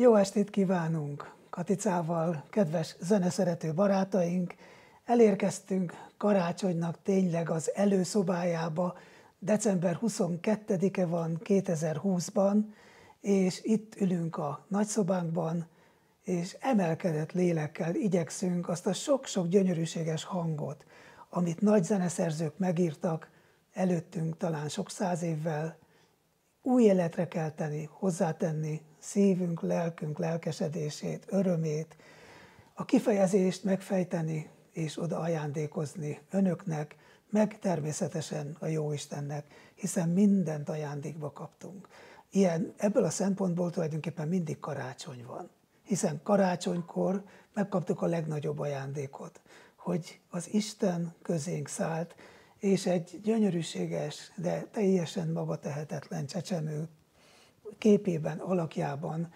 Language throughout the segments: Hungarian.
Jó estét kívánunk Katicával, kedves zeneszerető barátaink! Elérkeztünk karácsonynak tényleg az előszobájába, december 22-e van 2020-ban, és itt ülünk a nagyszobánkban, és emelkedett lélekkel igyekszünk azt a sok-sok gyönyörűséges hangot, amit nagy zeneszerzők megírtak, előttünk talán sok száz évvel, új életre kelteni, hozzátenni szívünk, lelkünk lelkesedését, örömét, a kifejezést megfejteni és oda ajándékozni önöknek, meg természetesen a Jóistennek, hiszen mindent ajándékba kaptunk. Ilyen, ebből a szempontból tulajdonképpen mindig karácsony van, hiszen karácsonykor megkaptuk a legnagyobb ajándékot, hogy az Isten közénk szállt, és egy gyönyörűséges, de teljesen maga tehetetlen csecsemő képében, alakjában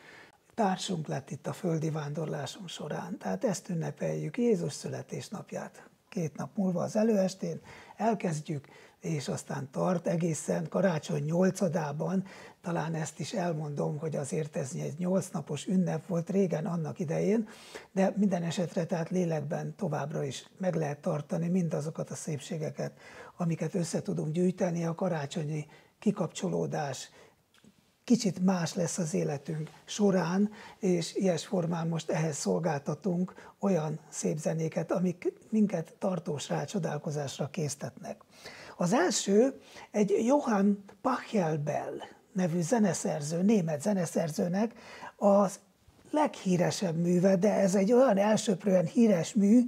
társunk lett itt a földi vándorlásunk során. Tehát ezt ünnepeljük, Jézus születésnapját. Két nap múlva az előestén elkezdjük, és aztán tart egészen karácsony nyolcadában, talán ezt is elmondom, hogy azért ez egy nyolc napos ünnep volt régen annak idején, de minden esetre tehát lélekben továbbra is meg lehet tartani mindazokat a szépségeket, amiket össze tudunk gyűjteni a karácsonyi kikapcsolódás, kicsit más lesz az életünk során, és ilyes formán most ehhez szolgáltatunk olyan szép zenéket, amik minket tartós rácsodálkozásra késztetnek. Az első egy Johann Pachelbel nevű zeneszerző, német zeneszerzőnek az leghíresebb műve, de ez egy olyan elsőprően híres mű,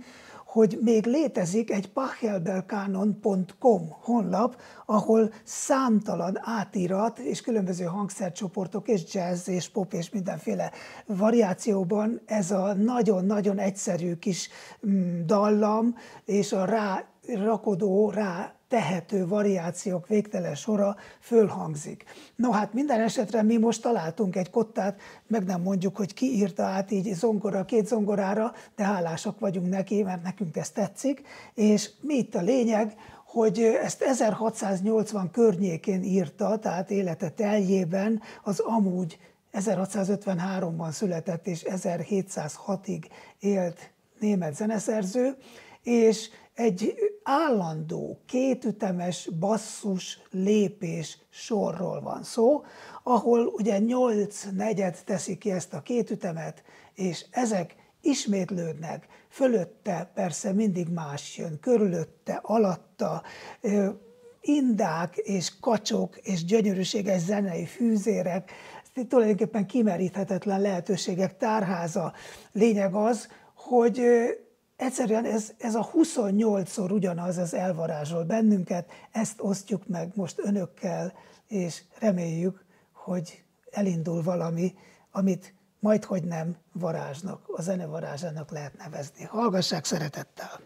hogy még létezik egy pachelbelkanon.com honlap, ahol számtalan átirat és különböző hangszercsoportok és jazz és pop és mindenféle variációban ez a nagyon-nagyon egyszerű kis mm, dallam és a rá rakodó, rá tehető variációk végtelen sora fölhangzik. No hát minden esetre mi most találtunk egy kottát, meg nem mondjuk, hogy ki írta át így zongora, két zongorára, de hálásak vagyunk neki, mert nekünk ez tetszik, és mi itt a lényeg, hogy ezt 1680 környékén írta, tehát élete teljében az amúgy 1653-ban született és 1706-ig élt német zeneszerző, és egy állandó, kétütemes basszus lépés sorról van szó, ahol ugye nyolc negyed teszi ki ezt a kétütemet, és ezek ismétlődnek, fölötte persze mindig más jön, körülötte, alatta, indák és kacsok és gyönyörűséges zenei fűzérek, tulajdonképpen kimeríthetetlen lehetőségek tárháza. Lényeg az, hogy egyszerűen ez, ez a 28-szor ugyanaz, az elvarázsol bennünket, ezt osztjuk meg most önökkel, és reméljük, hogy elindul valami, amit majd hogy nem varázsnak, a zene varázsának lehet nevezni. Hallgassák szeretettel!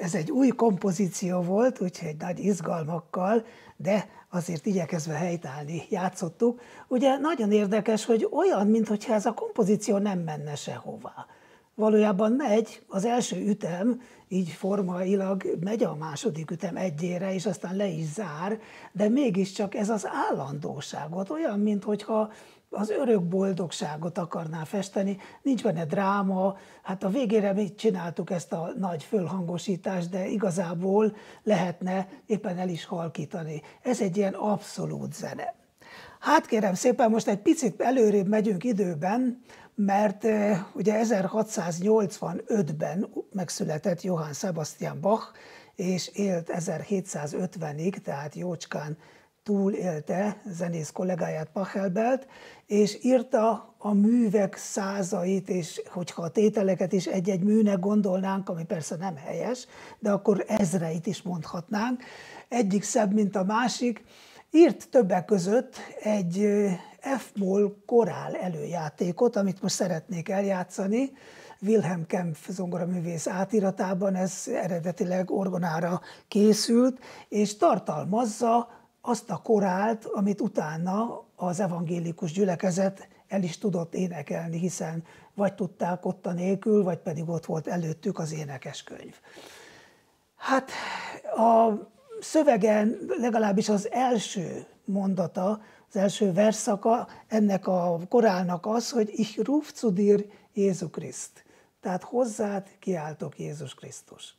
Ez egy új kompozíció volt, úgyhogy nagy izgalmakkal, de azért igyekezve helytállni játszottuk. Ugye nagyon érdekes, hogy olyan, mintha ez a kompozíció nem menne sehová. Valójában megy, az első ütem, így formailag megy a második ütem egyére, és aztán le is zár, de mégiscsak ez az állandóságot, olyan, mintha az örök boldogságot akarná festeni, nincs benne dráma, hát a végére mi csináltuk ezt a nagy fölhangosítást, de igazából lehetne éppen el is halkítani. Ez egy ilyen abszolút zene. Hát kérem szépen, most egy picit előrébb megyünk időben, mert eh, ugye 1685-ben megszületett Johann Sebastian Bach, és élt 1750-ig, tehát jócskán túlélte zenész kollégáját Pachelbelt, és írta a művek százait, és hogyha a tételeket is egy-egy műnek gondolnánk, ami persze nem helyes, de akkor ezreit is mondhatnánk, egyik szebb, mint a másik, írt többek között egy F-moll korál előjátékot, amit most szeretnék eljátszani, Wilhelm Kempf zongoraművész átiratában, ez eredetileg orgonára készült, és tartalmazza azt a korált, amit utána az evangélikus gyülekezet el is tudott énekelni, hiszen vagy tudták ott a nélkül, vagy pedig ott volt előttük az énekeskönyv. Hát a szövegen legalábbis az első mondata, az első verszaka ennek a korálnak az, hogy ich ruf zu dir Jézus Christ. Tehát hozzád kiáltok Jézus Krisztus.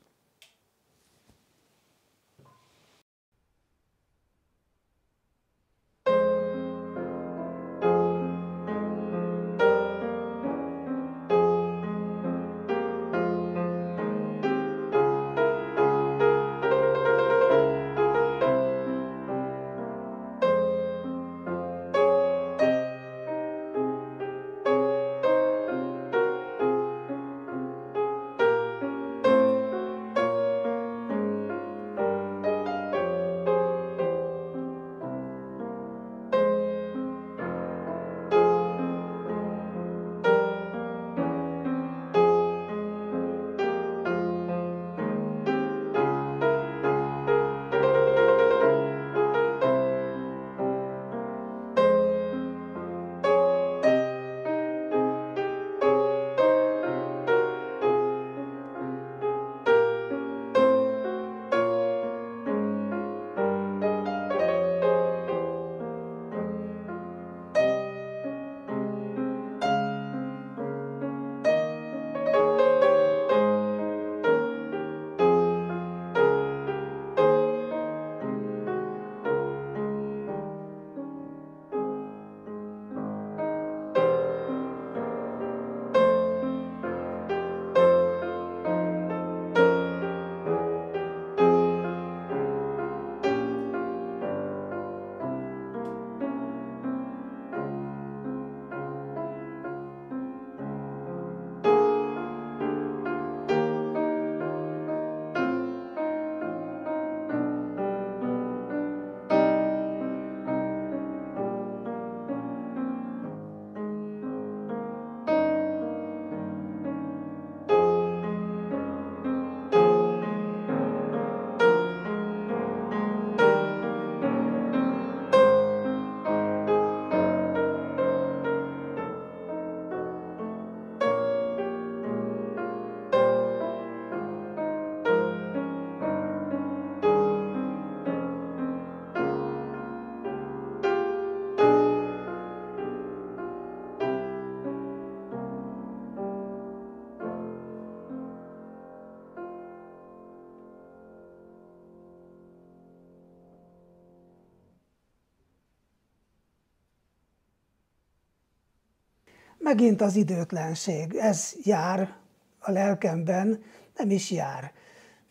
Megint az időtlenség, ez jár a lelkemben, nem is jár.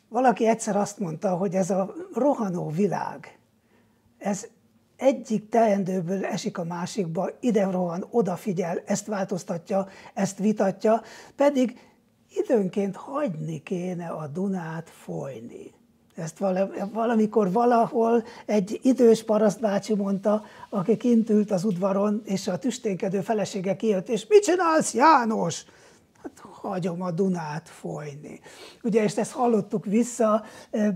Valaki egyszer azt mondta, hogy ez a rohanó világ, ez egyik teendőből esik a másikba, ide rohan, odafigyel, ezt változtatja, ezt vitatja, pedig időnként hagyni kéne a Dunát folyni. Ezt valamikor valahol egy idős parasztbácsi mondta, aki kint ült az udvaron, és a tüsténkedő felesége kijött, és mit csinálsz, János? Hát hagyom a Dunát folyni. Ugye, és ezt hallottuk vissza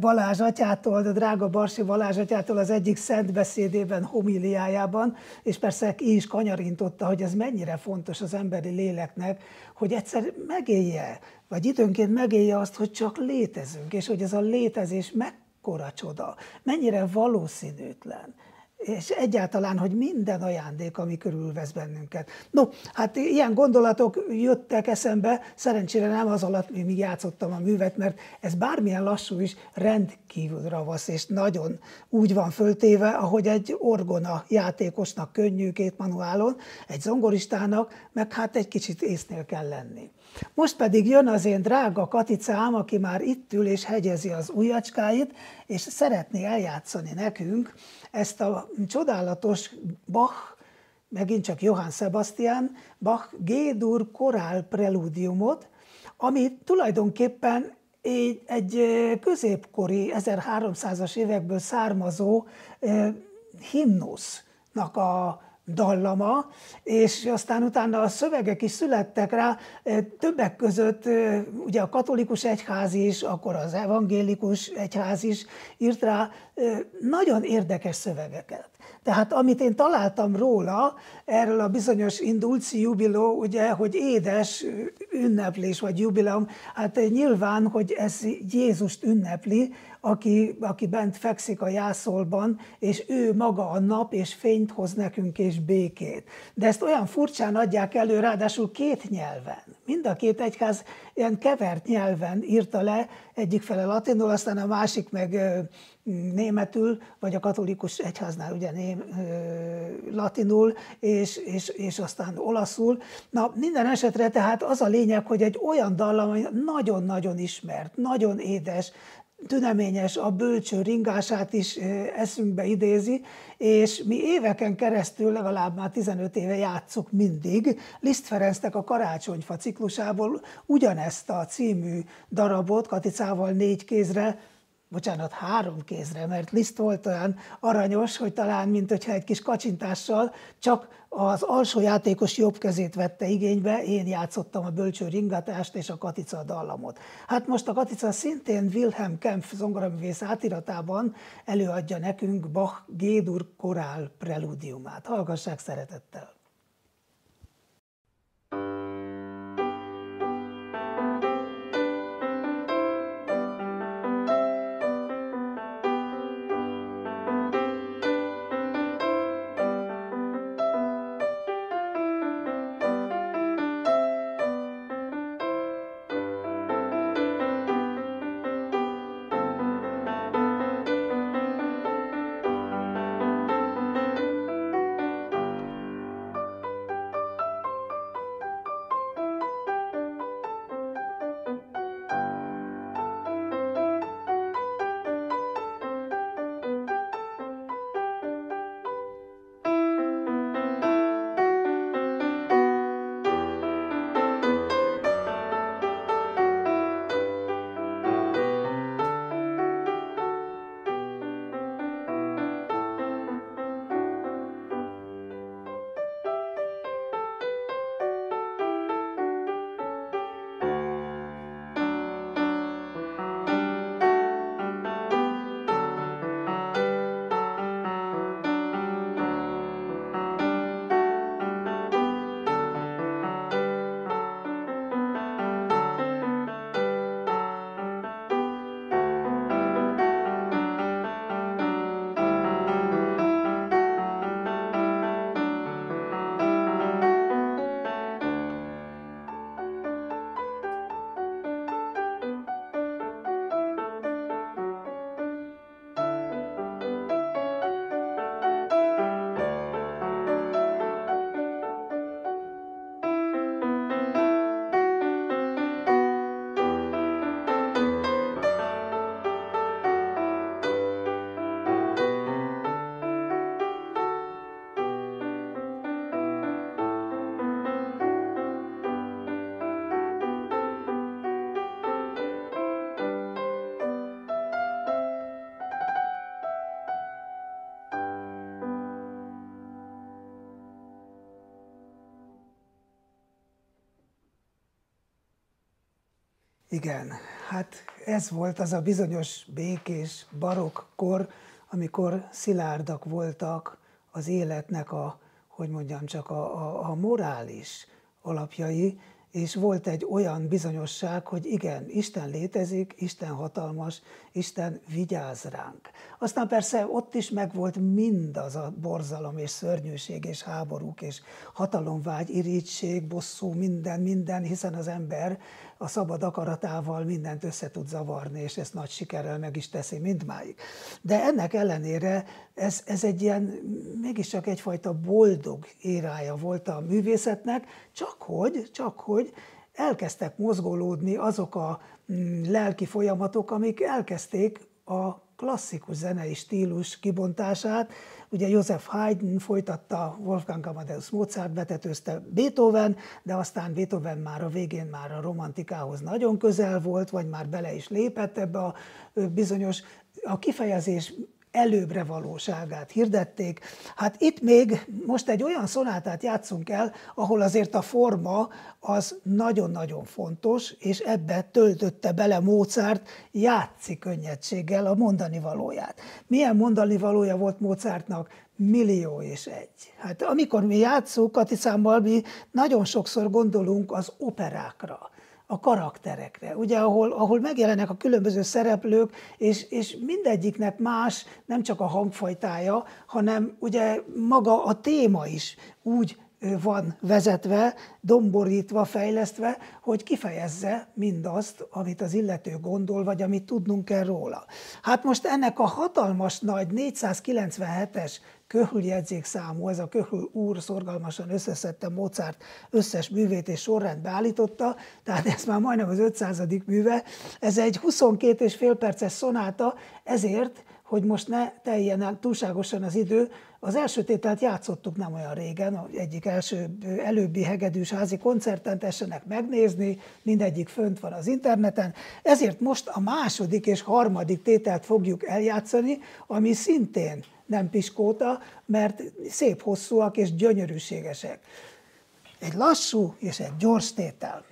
Balázs atyától, a drága Barsi Balázs atyától az egyik szentbeszédében, homiliájában, és persze ki is kanyarintotta, hogy ez mennyire fontos az emberi léleknek, hogy egyszer megélje, vagy időnként megélje azt, hogy csak létezünk, és hogy ez a létezés mekkora csoda, mennyire valószínűtlen és egyáltalán, hogy minden ajándék, ami körülvesz bennünket. No, hát ilyen gondolatok jöttek eszembe, szerencsére nem az alatt, míg játszottam a művet, mert ez bármilyen lassú is rendkívül ravasz, és nagyon úgy van föltéve, ahogy egy orgona játékosnak könnyű két manuálon, egy zongoristának, meg hát egy kicsit észnél kell lenni. Most pedig jön az én drága Katicám, aki már itt ül és hegyezi az ujjacskáit, és szeretné eljátszani nekünk ezt a csodálatos Bach, megint csak Johann Sebastian, Bach G-dur korál preludiumot, ami tulajdonképpen egy középkori, 1300-as évekből származó himnusznak a dallama, és aztán utána a szövegek is születtek rá, többek között ugye a katolikus egyház is, akkor az evangélikus egyház is írt rá nagyon érdekes szövegeket. Tehát amit én találtam róla, erről a bizonyos indulci jubiló, ugye, hogy édes ünneplés vagy jubileum, hát nyilván, hogy ez Jézust ünnepli, aki, aki bent fekszik a jászolban, és ő maga a nap, és fényt hoz nekünk, és békét. De ezt olyan furcsán adják elő, ráadásul két nyelven. Mind a két egyház ilyen kevert nyelven írta le, egyik fele latinul, aztán a másik meg németül, vagy a katolikus egyháznál ugye ném, latinul, és, és, és aztán olaszul. Na, minden esetre tehát az a lényeg, hogy egy olyan dallam, ami nagyon-nagyon ismert, nagyon édes, tüneményes, a bölcső ringását is eszünkbe idézi, és mi éveken keresztül, legalább már 15 éve játszuk mindig Liszt Ferencnek a Karácsonyfa ciklusából ugyanezt a című darabot Katicával négy kézre bocsánat, három kézre, mert Liszt volt olyan aranyos, hogy talán, mint hogyha egy kis kacsintással csak az alsó játékos jobb kezét vette igénybe, én játszottam a bölcső ringatást és a Katica a dallamot. Hát most a Katica szintén Wilhelm Kempf zongoraművész átiratában előadja nekünk Bach G-dur korál preludiumát. Hallgassák szeretettel! Igen, hát ez volt az a bizonyos békés barokk kor, amikor szilárdak voltak az életnek a, hogy mondjam, csak a, a, a morális alapjai, és volt egy olyan bizonyosság, hogy igen, Isten létezik, Isten hatalmas, Isten vigyáz ránk. Aztán persze ott is megvolt mindaz a borzalom és szörnyűség és háborúk és hatalomvágy, irítség, bosszú, minden, minden, hiszen az ember a szabad akaratával mindent össze tud zavarni, és ezt nagy sikerrel meg is teszi mindmáig. De ennek ellenére ez, ez egy ilyen, mégiscsak egyfajta boldog érája volt a művészetnek, csak hogy, csak hogy elkezdtek mozgolódni azok a mm, lelki folyamatok, amik elkezdték a klasszikus zenei stílus kibontását. Ugye Joseph Haydn folytatta Wolfgang Amadeus Mozart, betetőzte Beethoven, de aztán Beethoven már a végén már a romantikához nagyon közel volt, vagy már bele is lépett ebbe a bizonyos, a kifejezés előbbre valóságát hirdették. Hát itt még most egy olyan szonátát játszunk el, ahol azért a forma az nagyon-nagyon fontos, és ebbe töltötte bele Mozart játszik könnyedséggel a mondani valóját. Milyen mondani valója volt Mozartnak? Millió és egy. Hát amikor mi játszunk, Katicámmal mi nagyon sokszor gondolunk az operákra a karakterekre, ugye, ahol, ahol megjelennek a különböző szereplők, és, és mindegyiknek más, nem csak a hangfajtája, hanem ugye maga a téma is úgy van vezetve, domborítva, fejlesztve, hogy kifejezze mindazt, amit az illető gondol, vagy amit tudnunk kell róla. Hát most ennek a hatalmas nagy 497-es Köhül számú, ez a Köhül úr szorgalmasan összeszedte Mozart összes művét és sorrendbe állította, tehát ez már majdnem az 500. műve. Ez egy 22 és fél perces szonáta, ezért, hogy most ne teljen el túlságosan az idő, az első tételt játszottuk nem olyan régen, egyik első előbbi hegedűs házi koncerten tessenek megnézni, mindegyik fönt van az interneten, ezért most a második és harmadik tételt fogjuk eljátszani, ami szintén nem piskóta, mert szép hosszúak és gyönyörűségesek. Egy lassú és egy gyors tétel.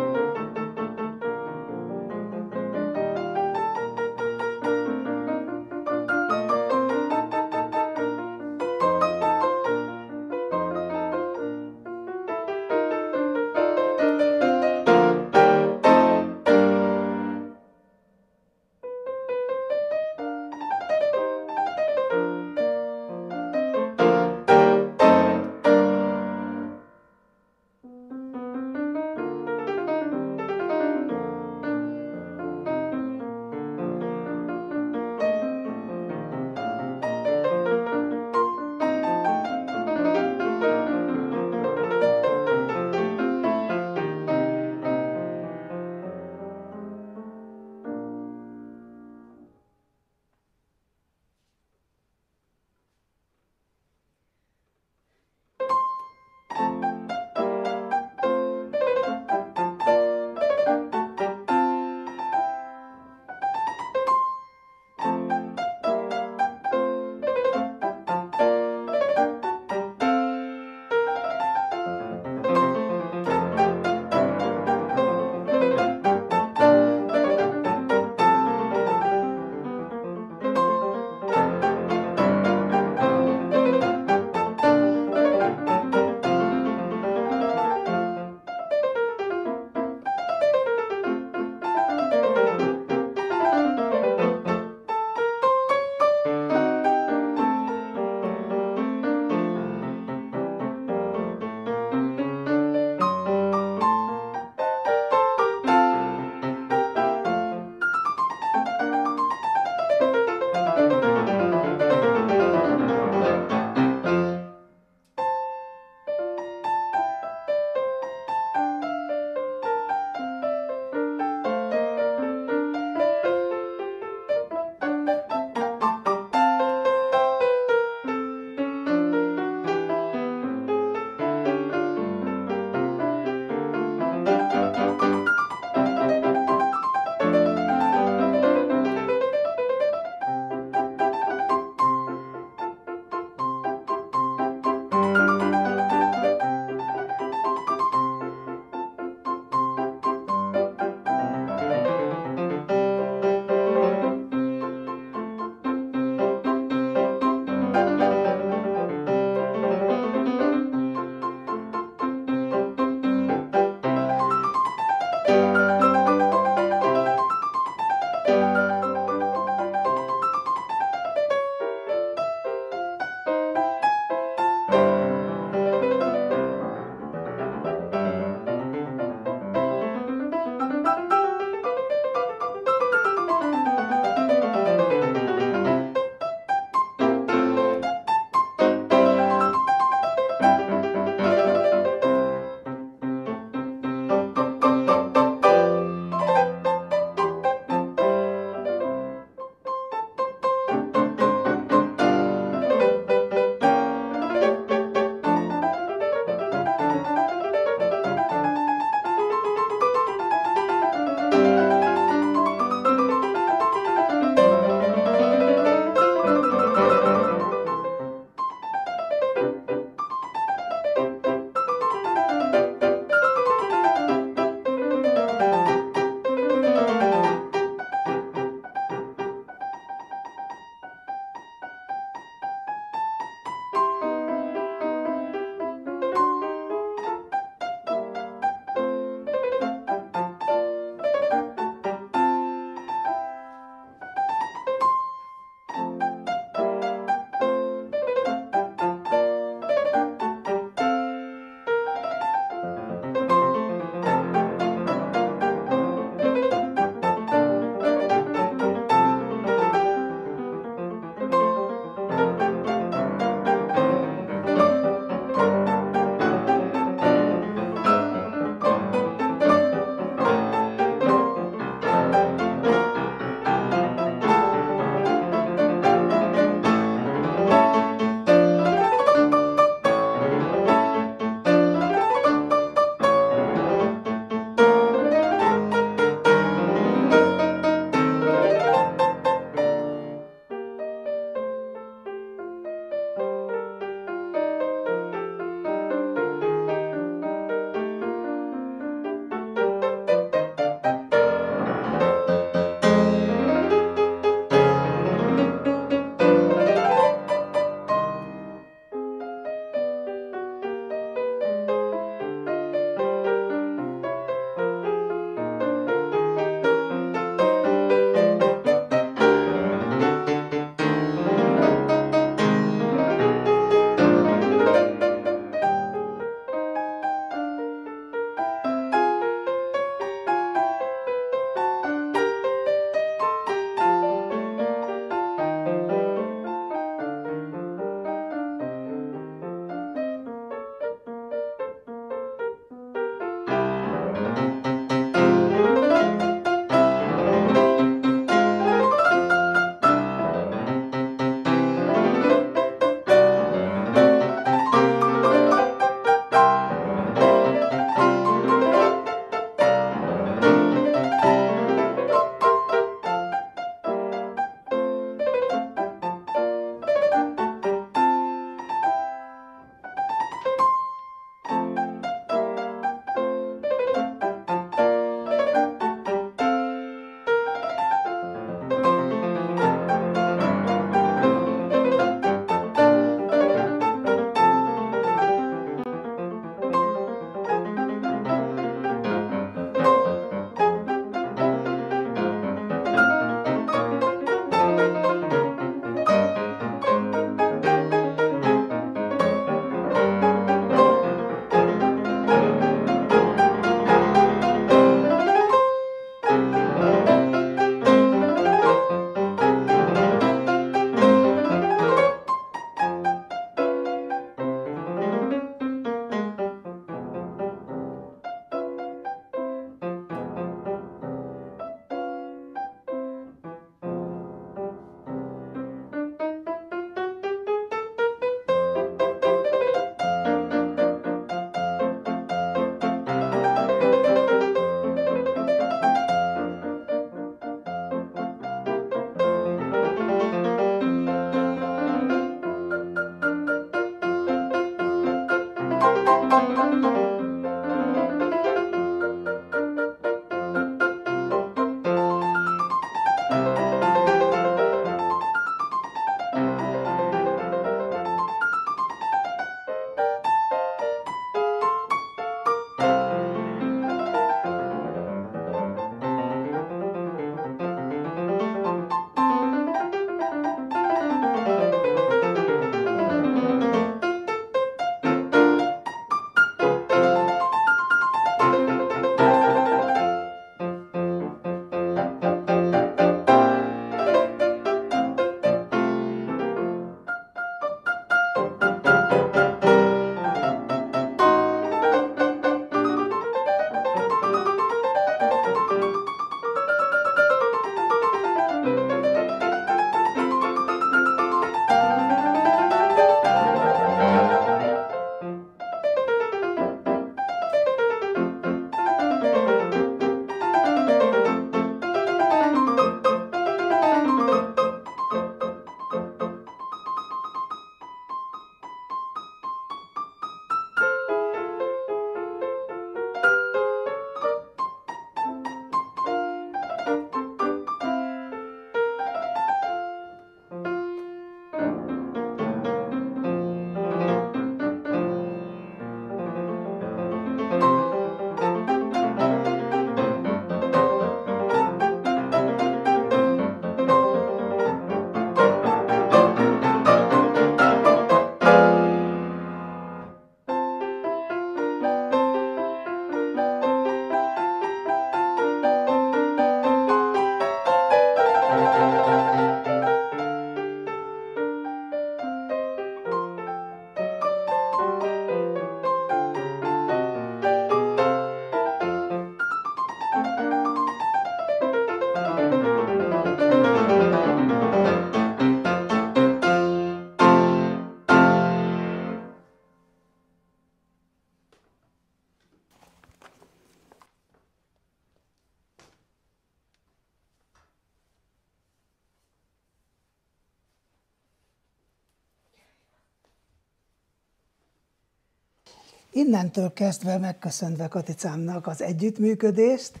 Innentől kezdve megköszönve Katicámnak az együttműködést,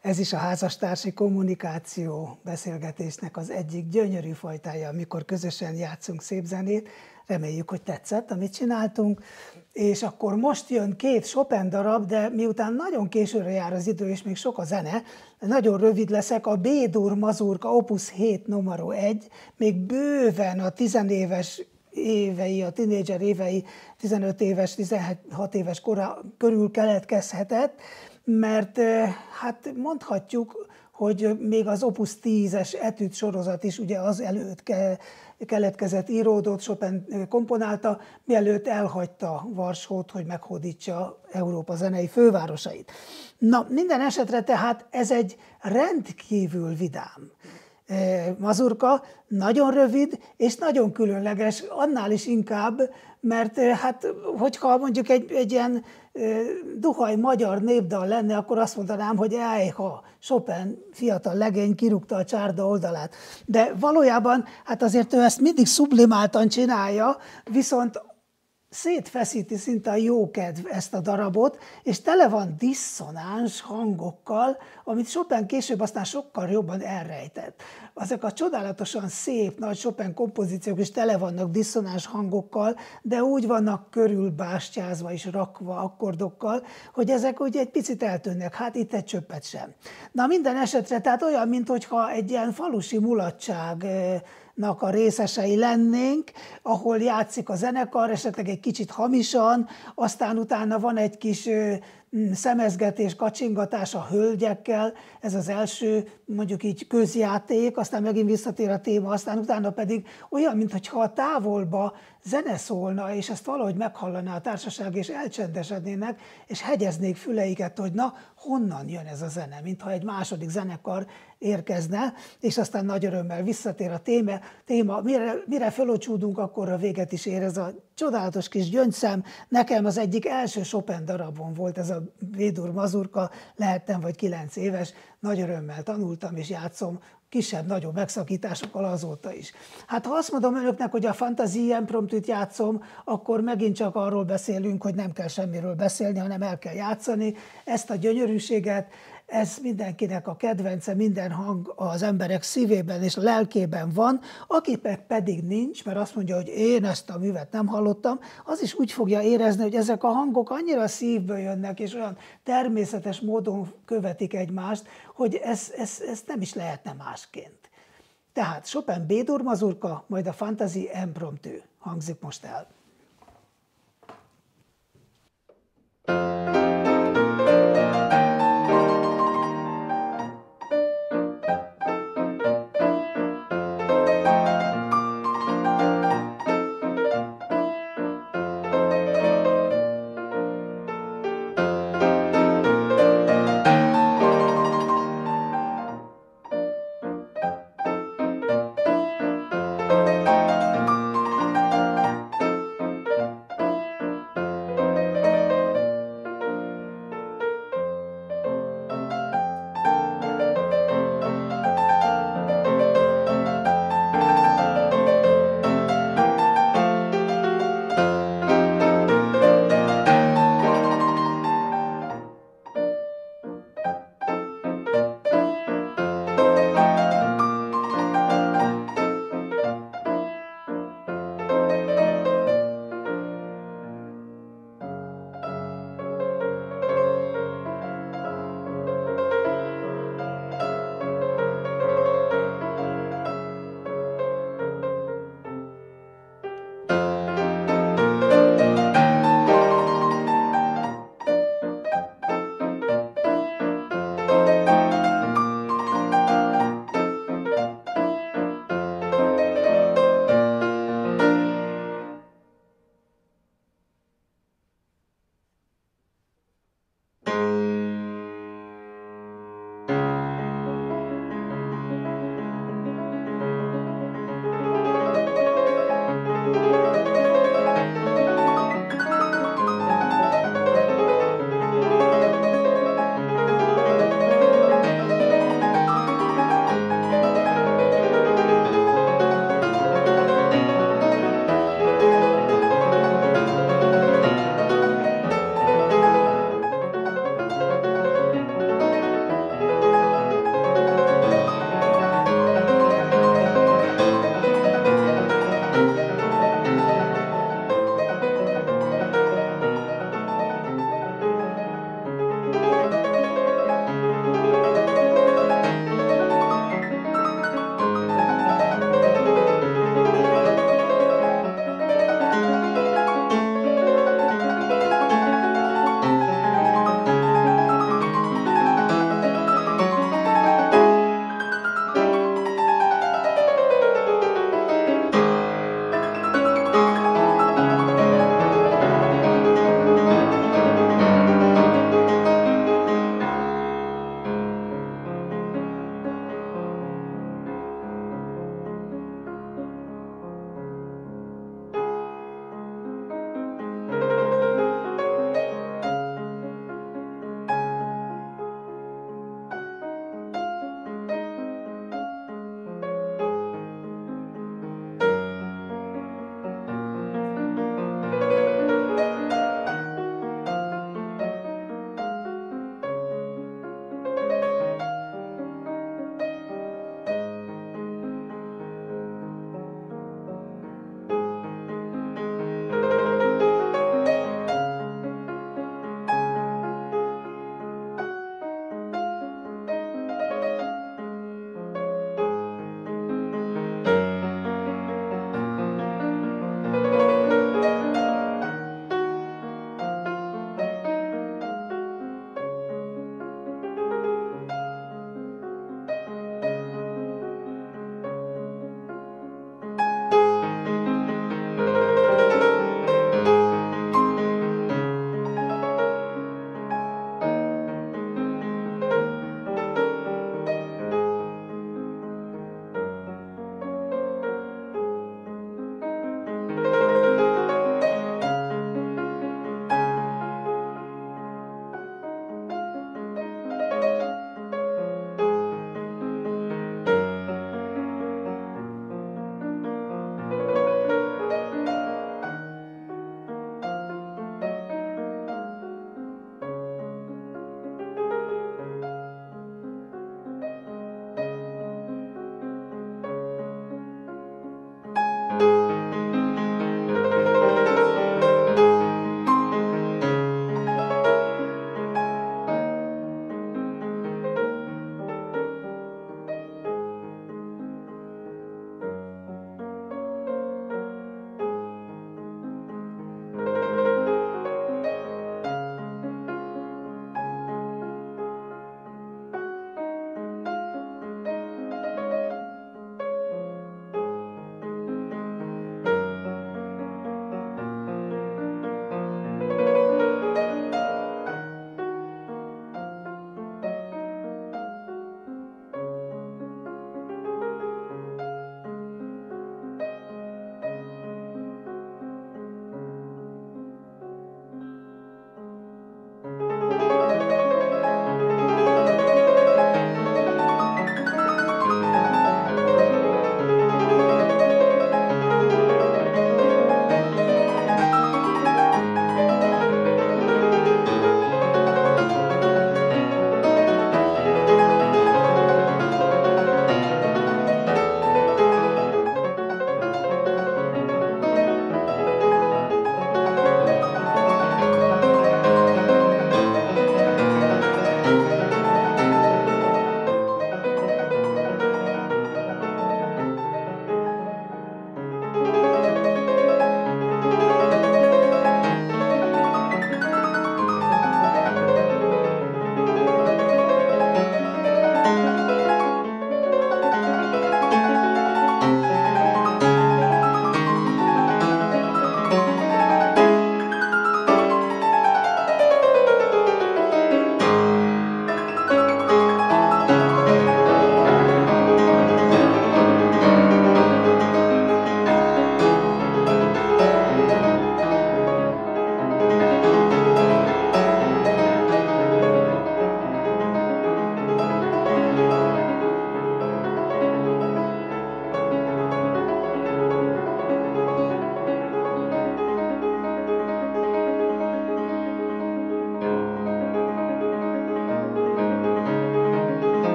ez is a házastársi kommunikáció beszélgetésnek az egyik gyönyörű fajtája, amikor közösen játszunk szép zenét. Reméljük, hogy tetszett, amit csináltunk. És akkor most jön két Chopin darab, de miután nagyon későre jár az idő, és még sok a zene, nagyon rövid leszek, a B-dur mazurka opus 7 numero 1, még bőven a tizenéves évei, a tinédzser évei, 15 éves, 16 éves kora körül keletkezhetett, mert hát mondhatjuk, hogy még az Opus 10-es etűd sorozat is ugye az előtt ke, keletkezett, íródott, Chopin komponálta, mielőtt elhagyta Varsót, hogy meghódítsa Európa zenei fővárosait. Na, minden esetre tehát ez egy rendkívül vidám mazurka, nagyon rövid és nagyon különleges, annál is inkább, mert hát hogyha mondjuk egy, egy ilyen duhaj magyar népdal lenne, akkor azt mondanám, hogy ha Chopin fiatal legény kirúgta a csárda oldalát. De valójában hát azért ő ezt mindig sublimáltan csinálja, viszont szétfeszíti szinte a jókedv ezt a darabot, és tele van diszonáns hangokkal, amit Chopin később aztán sokkal jobban elrejtett. Azok a csodálatosan szép nagy Chopin kompozíciók is tele vannak diszonáns hangokkal, de úgy vannak körülbástyázva és rakva akkordokkal, hogy ezek ugye egy picit eltűnnek, hát itt egy csöppet sem. Na minden esetre, tehát olyan, mintha egy ilyen falusi mulatság eh, nak a részesei lennénk, ahol játszik a zenekar, esetleg egy kicsit hamisan, aztán utána van egy kis Mm, szemezgetés, kacsingatás a hölgyekkel, ez az első mondjuk így közjáték, aztán megint visszatér a téma, aztán utána pedig olyan, mintha a távolba zene szólna, és ezt valahogy meghallaná a társaság, és elcsendesednének, és hegyeznék füleiket, hogy na, honnan jön ez a zene, mintha egy második zenekar érkezne, és aztán nagy örömmel visszatér a téma, téma mire, mire fölocsúdunk, akkor a véget is ér ez a csodálatos kis gyöngyszem. Nekem az egyik első Chopin darabon volt ez a Védur mazurka, lehettem vagy kilenc éves, nagy örömmel tanultam és játszom kisebb-nagyobb megszakításokkal azóta is. Hát ha azt mondom önöknek, hogy a fantasy impromptűt játszom, akkor megint csak arról beszélünk, hogy nem kell semmiről beszélni, hanem el kell játszani. Ezt a gyönyörűséget, ez mindenkinek a kedvence, minden hang az emberek szívében és lelkében van, aki pedig nincs, mert azt mondja, hogy én ezt a művet nem hallottam, az is úgy fogja érezni, hogy ezek a hangok annyira szívből jönnek, és olyan természetes módon követik egymást, hogy ez, ez, ez nem is lehetne másként. Tehát Chopin B-dur mazurka, majd a Fantasy Impromptu hangzik most el.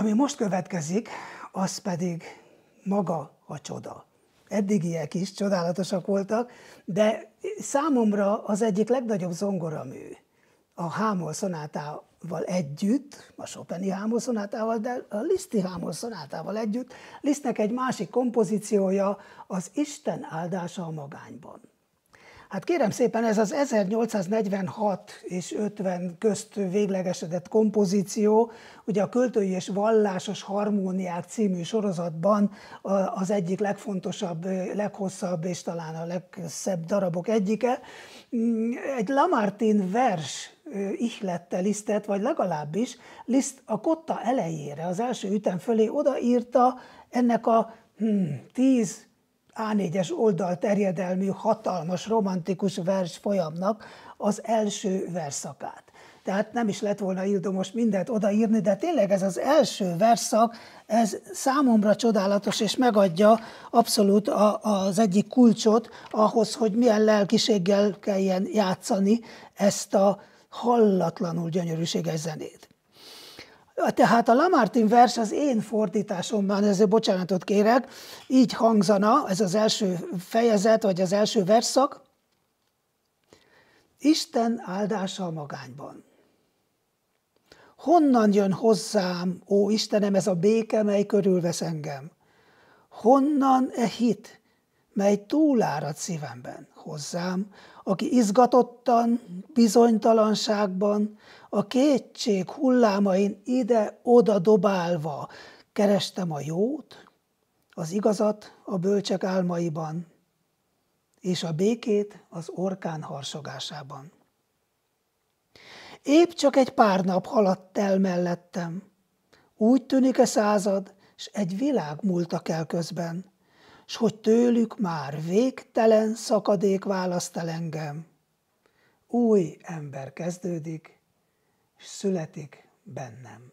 Ami most következik, az pedig maga a csoda. Eddigiek is csodálatosak voltak, de számomra az egyik legnagyobb zongoramű a Hámol szonátával együtt, a Chopini Hámol szonátával, de a Liszti Hámol szonátával együtt, Lisztnek egy másik kompozíciója az Isten áldása a magányban. Hát kérem szépen, ez az 1846 és 50 közt véglegesedett kompozíció, ugye a Költői és Vallásos Harmóniák című sorozatban az egyik legfontosabb, leghosszabb és talán a legszebb darabok egyike. Egy Lamartine vers ihlette Lisztet, vagy legalábbis Liszt a kotta elejére, az első ütem fölé odaírta ennek a hmm, tíz A4-es oldal terjedelmű, hatalmas, romantikus vers folyamnak az első verszakát. Tehát nem is lett volna ildomos mindent odaírni, de tényleg ez az első verszak, ez számomra csodálatos, és megadja abszolút a, az egyik kulcsot ahhoz, hogy milyen lelkiséggel kelljen játszani ezt a hallatlanul gyönyörűséges zenét. Tehát a Lamartin vers az én fordításomban, ezért bocsánatot kérek, így hangzana, ez az első fejezet, vagy az első verszak. Isten áldása a magányban. Honnan jön hozzám, ó Istenem, ez a béke, mely körülvesz engem? Honnan e hit, mely túlárad szívemben hozzám, aki izgatottan, bizonytalanságban, a kétség hullámain ide-oda dobálva kerestem a jót, az igazat a bölcsek álmaiban, és a békét az orkán harsogásában. Épp csak egy pár nap haladt el mellettem. Úgy tűnik a század, s egy világ múltak el közben s hogy tőlük már végtelen szakadék választ el engem. Új ember kezdődik, és születik bennem.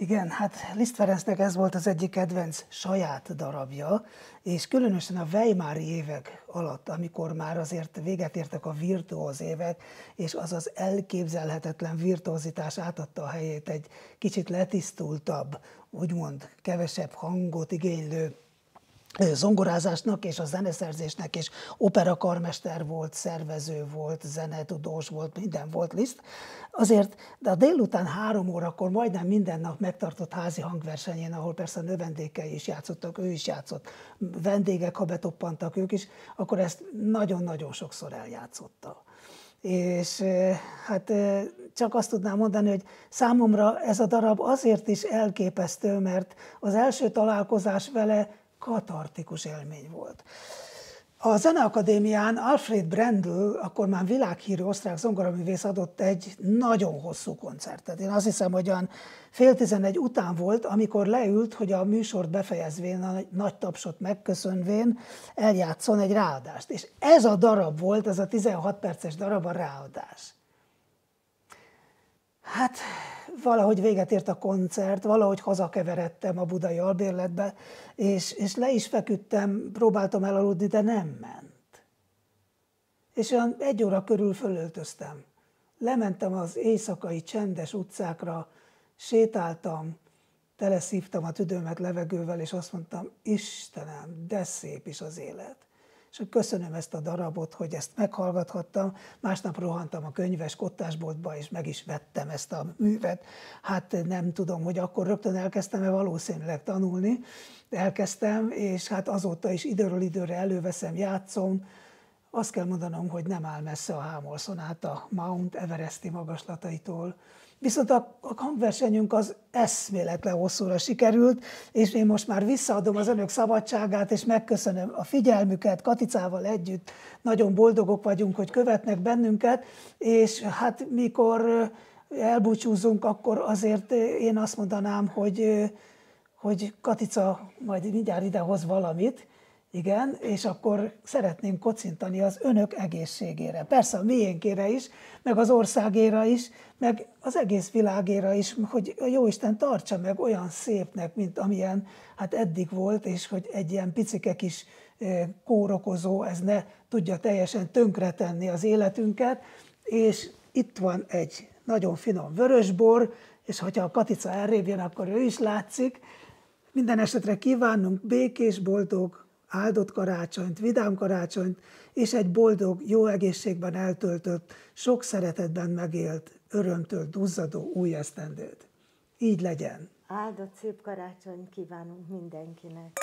Igen, hát Liszt Ferencnek ez volt az egyik kedvenc saját darabja, és különösen a Weimári évek alatt, amikor már azért véget értek a virtuóz évek, és az az elképzelhetetlen virtuózitás átadta a helyét egy kicsit letisztultabb, úgymond kevesebb hangot igénylő zongorázásnak és a zeneszerzésnek és operakarmester volt, szervező volt, zenetudós volt, minden volt Liszt. Azért, de a délután három órakor majdnem minden nap megtartott házi hangversenyén, ahol persze a növendékei is játszottak, ő is játszott, vendégek, ha betoppantak ők is, akkor ezt nagyon-nagyon sokszor eljátszotta. És hát csak azt tudnám mondani, hogy számomra ez a darab azért is elképesztő, mert az első találkozás vele katartikus élmény volt. A Zeneakadémián Alfred Brendel, akkor már világhírű osztrák zongoraművész adott egy nagyon hosszú koncertet. Én azt hiszem, hogy olyan fél tizenegy után volt, amikor leült, hogy a műsort befejezvén, a nagy tapsot megköszönvén eljátszon egy ráadást. És ez a darab volt, ez a 16 perces darab a ráadás. Hát valahogy véget ért a koncert, valahogy hazakeveredtem a budai albérletbe, és, és le is feküdtem, próbáltam elaludni, de nem ment. És olyan egy óra körül fölöltöztem. Lementem az éjszakai csendes utcákra, sétáltam, teleszívtam a tüdőmet levegővel, és azt mondtam, Istenem, de szép is az élet és köszönöm ezt a darabot, hogy ezt meghallgathattam. Másnap rohantam a könyves kottásboltba, és meg is vettem ezt a művet. Hát nem tudom, hogy akkor rögtön elkezdtem-e valószínűleg tanulni. Elkezdtem, és hát azóta is időről időre előveszem, játszom. azt kell mondanom, hogy nem áll messze a Hámol a Mount Everesti magaslataitól. Viszont a, a hangversenyünk az eszméletlen hosszúra sikerült, és én most már visszaadom az önök szabadságát, és megköszönöm a figyelmüket Katicával együtt. Nagyon boldogok vagyunk, hogy követnek bennünket, és hát mikor elbúcsúzunk, akkor azért én azt mondanám, hogy, hogy Katica majd mindjárt idehoz valamit, igen, és akkor szeretném kocintani az önök egészségére. Persze a miénkére is, meg az országéra is, meg az egész világéra is, hogy a Jóisten tartsa meg olyan szépnek, mint amilyen hát eddig volt, és hogy egy ilyen picike kis kórokozó, ez ne tudja teljesen tönkretenni az életünket, és itt van egy nagyon finom vörösbor, és hogyha a Katica elrébb jön, akkor ő is látszik. Minden esetre kívánunk békés, boldog, áldott karácsonyt, vidám karácsonyt, és egy boldog, jó egészségben eltöltött, sok szeretetben megélt, örömtől duzzadó új esztendőt. Így legyen. Áldott szép karácsonyt kívánunk mindenkinek.